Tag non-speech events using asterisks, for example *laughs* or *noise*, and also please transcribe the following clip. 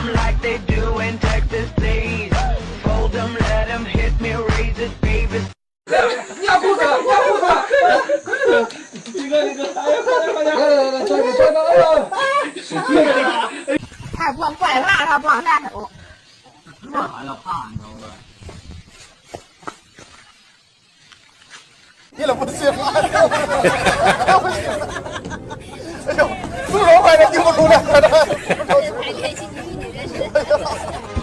them like they do in Texas, please. Fold them, let them hit me, raise it, baby. 太不怪辣了，不往下走。干啥要怕你知道吗？你怎么不信辣？哎呦，四十块钱你不出来了。哎 *laughs* 呀